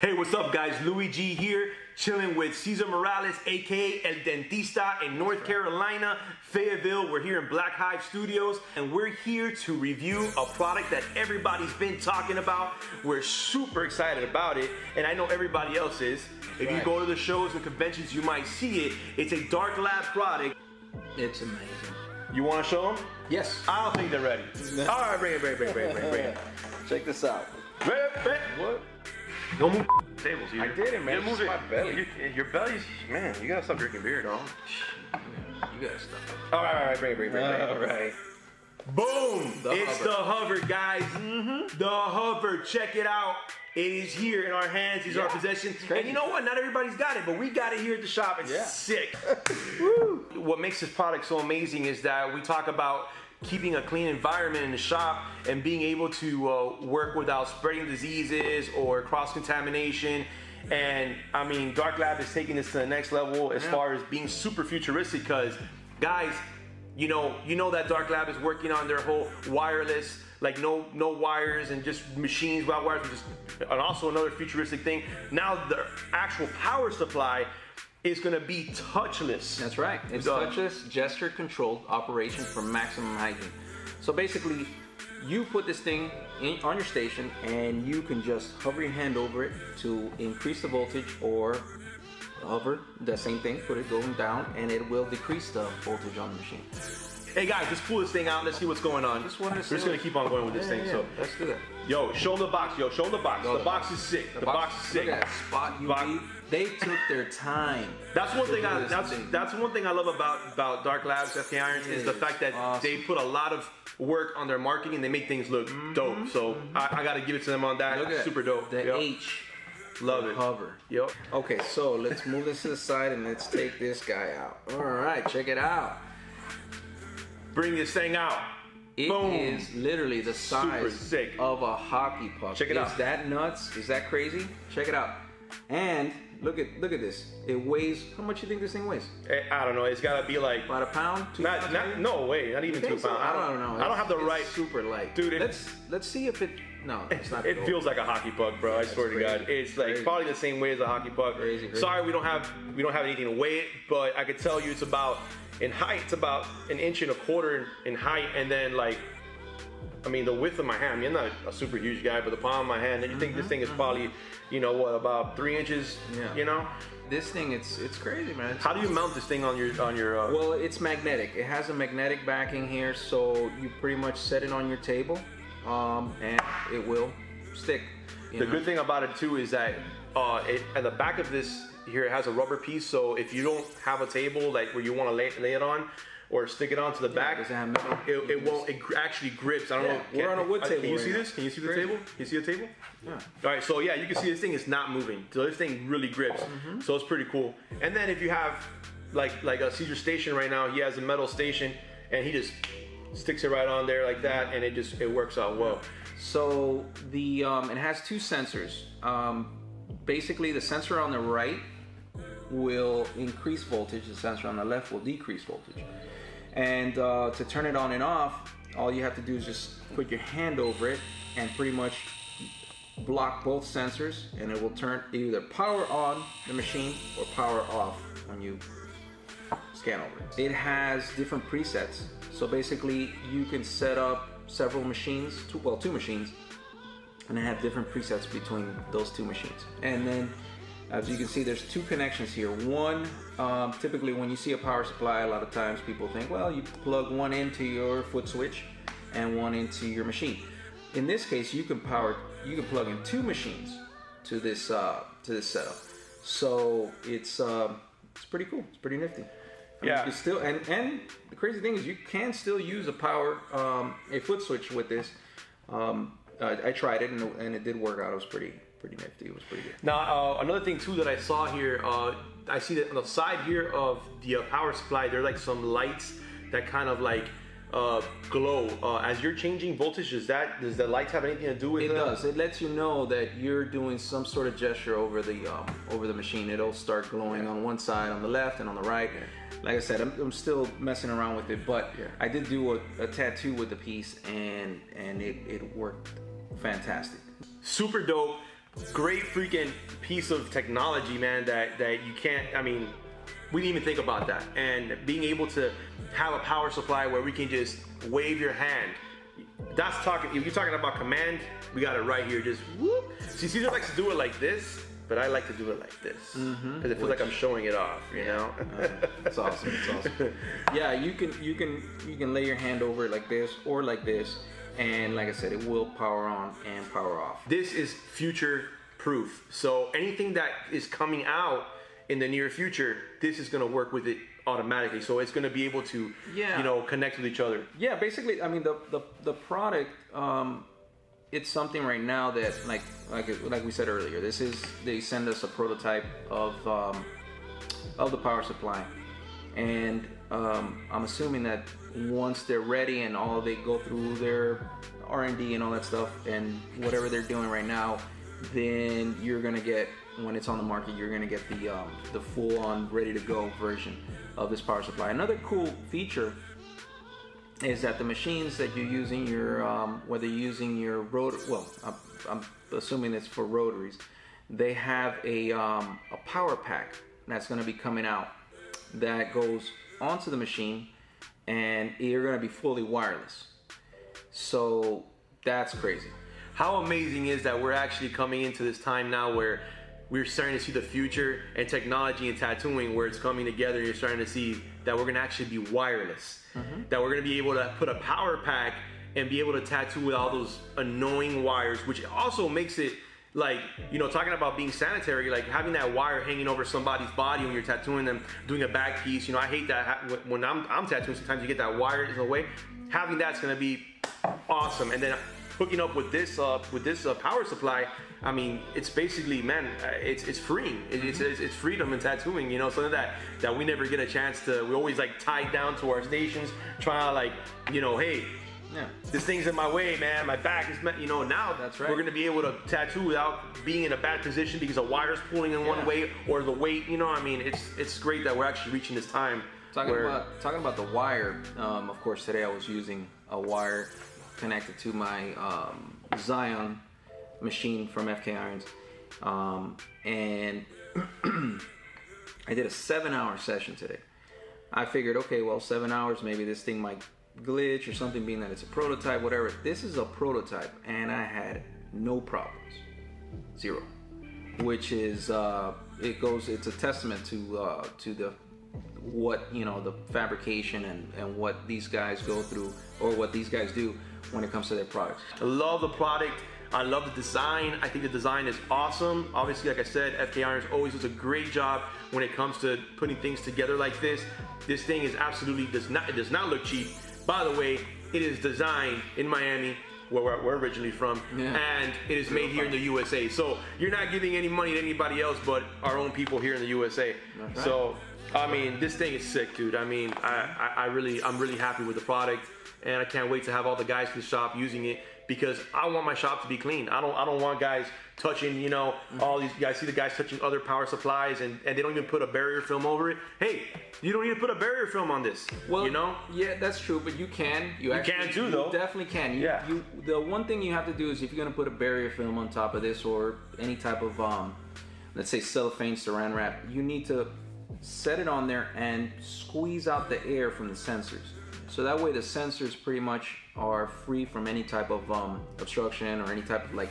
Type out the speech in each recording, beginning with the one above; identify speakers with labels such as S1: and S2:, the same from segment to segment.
S1: Hey, what's up, guys? Louis G here, chilling with Cesar Morales, aka El Dentista in North Carolina, Fayetteville. We're here in Black Hive Studios, and we're here to review a product that everybody's been talking about. We're super excited about it, and I know everybody else is. If you go to the shows and conventions, you might see it. It's a Darklab product.
S2: It's amazing.
S1: You want to show them?
S2: Yes.
S1: I don't think they're ready. All right, bring it, bring it, bring it, bring it, bring it.
S2: Check this out.
S1: Bring it, bring it.
S2: What?
S1: Don't move tables.
S2: I did it, man.
S1: You move
S2: It's my belly.
S1: Your, your belly's, man, you gotta stop drinking beer, dog.
S2: You gotta stop.
S1: All right, all right, bring it, bring it, bring it.
S2: All right.
S1: Boom!
S2: The
S1: it's
S2: hover.
S1: the hover, guys. Mm-hmm. The hover. Check it out. It is here in our hands. It's our
S2: Yeah.
S1: possession.
S2: crazy.
S1: And you know what? Not everybody's got it, but we got it here at the shop. It's
S2: Yeah.
S1: sick. Woo! What makes this product so amazing is that we talk about keeping a clean environment in the shop and being able to uh, work without spreading diseases or cross contamination. And I mean, Darklab is taking this to the next level as
S2: Yeah.
S1: far as being super futuristic. Because, guys, you know, you know that Darklab is working on their whole wireless, like no no wires and just machines without wires, which is and also another futuristic thing. Now the actual power supply is gonna be touchless.
S2: That's right. It's
S1: Done.
S2: touchless, gesture controlled operation for maximum hygiene. So basically, you put this thing in, on your station and you can just hover your hand over it to increase the voltage or hover the same thing, put it going down, and it will decrease the voltage on the machine.
S1: Hey guys, let's pull this thing out. Let's see what's going on.
S2: Just
S1: We're just gonna keep on going with this
S2: Yeah,
S1: thing.
S2: yeah,
S1: So,
S2: let's do that.
S1: yo, show them the box. Yo, show them the box.
S2: Go
S1: the
S2: the
S1: box
S2: box.
S1: is sick. The, box, is sick.
S2: Look at that spot UV.
S1: Box-
S2: They took their time.
S1: That's one thing. I, that's
S2: thing.
S1: that's one thing I love about about Darklabs FK Irons is the fact that
S2: awesome.
S1: they put a lot of work on their marketing. They make things look mm-hmm, dope. So mm-hmm. I, I got to give it to them on that.
S2: Look at
S1: Super dope.
S2: The
S1: Yep.
S2: H.
S1: Love it.
S2: Hover.
S1: Yep.
S2: Okay, so let's move this to the side and let's take this guy out. All right, check it out.
S1: Bring this thing out.
S2: It
S1: Boom.
S2: is literally the size of a hockey puck.
S1: Check it
S2: is
S1: out.
S2: Is that nuts? Is that crazy? Check it out. And look at look at this. It weighs. How much you think this thing weighs?
S1: Eh, I don't know. It's got to be like
S2: About a pound? Two
S1: not,
S2: pounds,
S1: not no way. Not even two
S2: think so?
S1: pounds.
S2: I don't know.
S1: I don't have the right.
S2: Super light,
S1: Dude, it-
S2: let's let's see if it. No, it's not.
S1: It feels like a hockey puck, bro. I swear to. God, it's like
S2: Crazy.
S1: probably the same way as a hockey puck.
S2: Crazy, crazy.
S1: Sorry, we don't have we don't have anything to weigh it, but I could tell you it's about in height, it's about an inch and a quarter in height, and then like, I mean, the width of my hand. I mean, I'm not a super huge guy, but the palm of my hand, and you think this thing is probably, you know, what about three inches?
S2: Mm-hmm. Yeah.
S1: You know,
S2: This thing, it's it's crazy, man. It's
S1: how do you mount this thing on your on your? Uh,
S2: Well, it's magnetic. It has a magnetic backing here, so you pretty much set it on your table, um, and it will stick.
S1: The
S2: know?
S1: good thing about it too is that uh, it, at the back of this here it has a rubber piece. So if you don't have a table like where you want to lay, lay it on or stick it onto the back,
S2: does it
S1: it, it won't. It actually grips. I don't
S2: Yeah,
S1: know.
S2: we're on a wood
S1: uh,
S2: table
S1: Can you see this? Can you see the table? Can you see the table?
S2: Yeah.
S1: All right, so yeah, you can see this thing is not moving. So this thing really grips.
S2: Mm-hmm.
S1: So it's pretty cool. And then if you have like like a Cesar station right now, he has a metal station, and he just sticks it right on there like that, and it just it works out well.
S2: So the um, it has two sensors. Um, basically, the sensor on the right will increase voltage. The sensor on the left will decrease voltage. And uh, to turn it on and off, all you have to do is just put your hand over it and pretty much block both sensors, and it will turn either power on the machine or power off when you scan over it. It has different presets. So basically, you can set up several machines, two, well, two machines, and have different presets between those two machines. And then, as you can see, there's two connections here. One, um, typically when you see a power supply, a lot of times people think, well, you plug one into your foot switch and one into your machine. In this case, you can power, you can plug in two machines to this uh, to this setup. So it's um, it's pretty cool. It's pretty nifty. I mean,
S1: Yeah.
S2: you can still and and the crazy thing is you can still use a power um, a foot switch with this. Um, I, I tried it and, and it did work out. It was pretty pretty nifty. It was pretty good.
S1: Now, uh, another thing too that I saw here, uh, I see that on the side here of the uh, power supply, there are like some lights that kind of like uh, glow. Uh, as you're changing voltage, does that does the lights have anything to do with
S2: It
S1: It
S2: does. It lets you know that you're doing some sort of gesture over the um, over the machine. It'll start glowing on one side, on the left, and on the right. Like I said, I'm, I'm still messing around with it, but
S1: Yeah.
S2: I did do a, a tattoo with the piece, and and it, it worked fantastic.
S1: Super dope. great freaking piece of technology, man. That that you can't. I mean, we didn't even think about that. And being able to have a power supply where we can just wave your hand. That's talking. If you're talking about command, we got it right here. Just whoop. See, Cesar likes to do it like this, but I like to do it like this because it feels like I'm showing it off. You know.
S2: It's awesome. It's awesome. Yeah, you can you can you can lay your hand over it like this or like this, and like I said, it will power on and power off.
S1: this is future proof. So anything that is coming out in the near future, this is going to work with it automatically. So it's going to be able to,
S2: Yeah.
S1: you know, connect with each other.
S2: Yeah, basically, I mean the the, the product. Um, it's something right now that like like like we said earlier. This is they send us a prototype of um, of the power supply, and um, I'm assuming that once they're ready and all they go through their R and all that stuff and whatever they're doing right now, then you're gonna get when it's on the market, you're gonna get the um, the full on ready to go version of this power supply. Another cool feature is that the machines that you're using your um, whether you're using your rotor well I'm, I'm assuming it's for rotaries they have a, um, a power pack that's going to be coming out that goes onto the machine and you're going to be fully wireless. So that's crazy.
S1: How amazing is that we're actually coming into this time now where we're starting to see the future and technology and tattooing where it's coming together. You're starting to see that we're going to actually be wireless. Mm-hmm. That we're going to be able to put a power pack and be able to tattoo with all those annoying wires, which also makes it like you know talking about being sanitary like having that wire hanging over somebody's body when you're tattooing them doing a back piece you know i hate that when i'm, I'm tattooing sometimes you get that wire in the way having that's going to be awesome and then hooking up with this uh, with this uh, power supply i mean it's basically man uh, it's it's freeing it, it's, it's it's freedom in tattooing you know something that that we never get a chance to we always like tied down to our stations trying to like you know hey
S2: yeah
S1: this thing's in my way, man. My back is, you know. Now
S2: That's right.
S1: we're gonna be able to tattoo without being in a bad position because a wire's pulling in one way or the weight. You know, I mean, it's it's great that we're actually reaching this time.
S2: Talking
S1: where,
S2: about talking about the wire, um, of course, today I was using a wire connected to my um, Xion machine from FK Irons, um, and I did a seven-hour session today. I figured, okay, well, seven hours, maybe this thing might glitch or something, being that it's a prototype, whatever. This is a prototype, and I had no problems, zero, which is uh, it goes. It's a testament to uh, to the what you know the fabrication and, and what these guys go through or what these guys do when it comes to their products.
S1: I love the product. I love the design. I think the design is awesome. Obviously, like I said, FK Irons always does a great job when it comes to putting things together like this. This thing is absolutely does not it does not look cheap. By the way, it is designed in Miami, where we're, we're originally from,
S2: Yeah.
S1: and it is made here in the USA. So you're not giving any money to anybody else but our own people here in the USA.
S2: Right.
S1: So I mean, this thing is sick, dude. I mean, I, I, I really, I'm really happy with the product, and I can't wait to have all the guys in the shop using it because I want my shop to be clean. I don't, I don't want guys touching, you know, all these guys see the guys touching other power supplies and, and they don't even put a barrier film over it. Hey, you don't need to put a barrier film on this. Well, you know,
S2: yeah, that's true, but you can. You, actually,
S1: can too,
S2: you
S1: though.
S2: definitely can. You,
S1: Yeah.
S2: You, the one thing you have to do is if you're gonna put a barrier film on top of this or any type of um, let's say cellophane saran wrap, you need to set it on there and squeeze out the air from the sensors. So that way the sensors pretty much are free from any type of um, obstruction or any type of like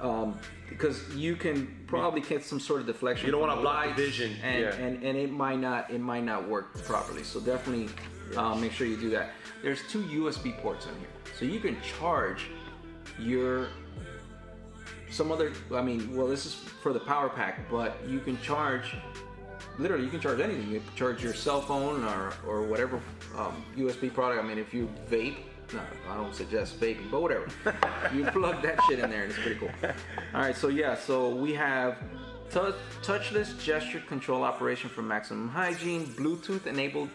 S2: um, because you can probably get some sort of deflection.
S1: You don't wanna
S2: the
S1: block the vision,
S2: and,
S1: yeah.
S2: and and it might not it might not work properly. So definitely uh, make sure you do that. There's two USB ports on here, so you can charge your some other. I mean, well, this is for the power pack, but you can charge. Literally, you can charge anything. You can charge your cell phone or or whatever um, USB product. I mean, if you vape. No, I don't suggest vaping, but whatever. you plug that shit in there, and it's pretty cool. All right, so yeah, so we have tou- touchless gesture control operation for maximum hygiene, Bluetooth enabled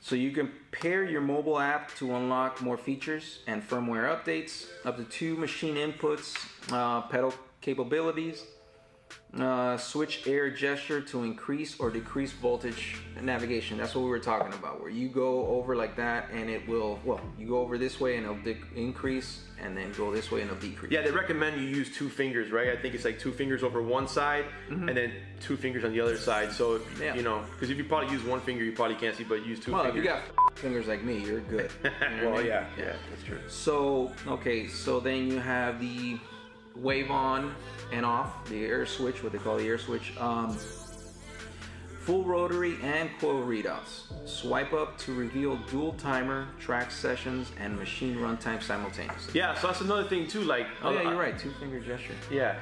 S2: so you can pair your mobile app to unlock more features and firmware updates, up to two machine inputs, uh, pedal capabilities, Uh, switch air gesture to increase or decrease voltage navigation. That's what we were talking about. Where you go over like that, and it will. Well, you go over this way, and it'll increase, and then go this way, and it'll decrease.
S1: Yeah, they recommend you use two fingers, right? I think it's like two fingers over one side and then two fingers on the other side. So, if.
S2: Yeah.
S1: you know, because if you probably use one finger, you probably can't see, but use two
S2: Well, if you got fingers like me, you're good. You know what I
S1: well,
S2: mean?
S1: yeah, yeah, that's true.
S2: So, okay, so then you have the wave on and off, the air switch, what they call the air switch. Um, full rotary and coil readouts. Swipe up to reveal dual timer, track sessions, and machine runtime simultaneously.
S1: Yeah, so that's another thing too. Like,
S2: Oh, yeah, you're right. Two finger gesture.
S1: Yeah,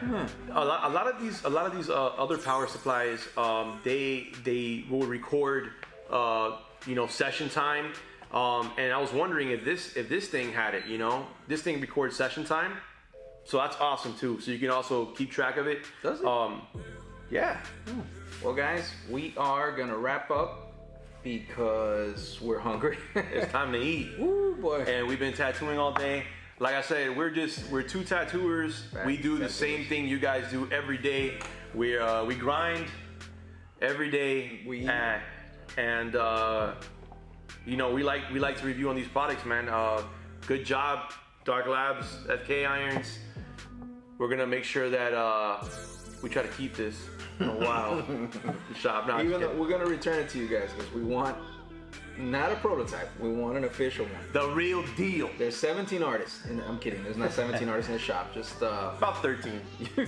S1: a, lot, a lot of these, a lot of these uh, other power supplies, um, they they will record, uh, you know, session time. Um, and I was wondering if this if this thing had it. You know, this thing records session time, so that's awesome too. So you can also keep track of it.
S2: Does it?
S1: Um, yeah.
S2: Well, guys, we are gonna wrap up because we're hungry.
S1: It's time to eat.
S2: Woo, boy.
S1: and we've been tattooing all day. Like I said, we're just we're two tattooers. we do the same thing you guys do every day. We uh, we grind every day.
S2: We-
S1: and, and uh, you know we like we like to review on these products, man. Uh, good job, Darklabs, FK Irons. We're gonna make sure that uh, we try to keep this a while. Shop, not
S2: Even though we're gonna return it to you guys because we want not a prototype. We want an official one.
S1: the real deal.
S2: There's 17 artists. In, I'm kidding. There's not 17 artists in the shop. Just uh,
S1: About 13.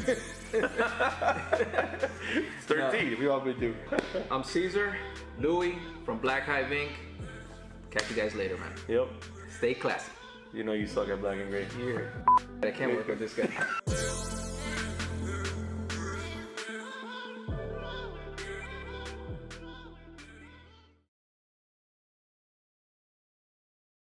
S1: 13. We all been do.
S2: I'm Cesar, Louis from Black Hive Ink. Catch you guys later, man.
S1: Yep.
S2: Stay classy.
S1: You know you suck at black and gray.
S2: Here. I can't work with this guy.